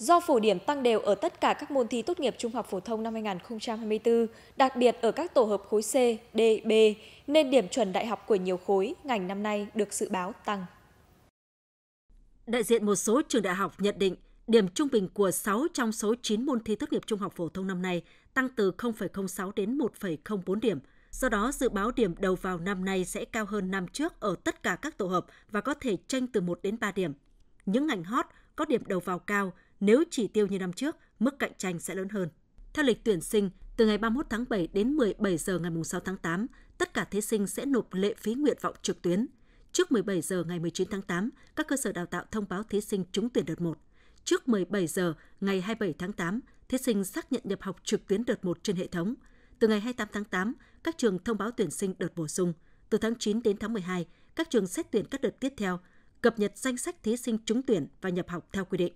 Do phổ điểm tăng đều ở tất cả các môn thi tốt nghiệp trung học phổ thông năm 2024, đặc biệt ở các tổ hợp khối C, D, B, nên điểm chuẩn đại học của nhiều khối ngành năm nay được dự báo tăng. Đại diện một số trường đại học nhận định điểm trung bình của 6 trong số 9 môn thi tốt nghiệp trung học phổ thông năm nay tăng từ 0,06 đến 1,04 điểm. Do đó, dự báo điểm đầu vào năm nay sẽ cao hơn năm trước ở tất cả các tổ hợp và có thể tranh từ 1 đến 3 điểm. Những ngành hot có điểm đầu vào cao, nếu chỉ tiêu như năm trước, mức cạnh tranh sẽ lớn hơn. Theo lịch tuyển sinh, từ ngày 31 tháng 7 đến 17 giờ ngày 6 tháng 8, tất cả thí sinh sẽ nộp lệ phí nguyện vọng trực tuyến. Trước 17 giờ ngày 19 tháng 8, các cơ sở đào tạo thông báo thí sinh trúng tuyển đợt 1. Trước 17 giờ ngày 27 tháng 8, thí sinh xác nhận nhập học trực tuyến đợt 1 trên hệ thống. Từ ngày 28 tháng 8, các trường thông báo tuyển sinh đợt bổ sung. Từ tháng 9 đến tháng 12, các trường xét tuyển các đợt tiếp theo, cập nhật danh sách thí sinh trúng tuyển và nhập học theo quy định.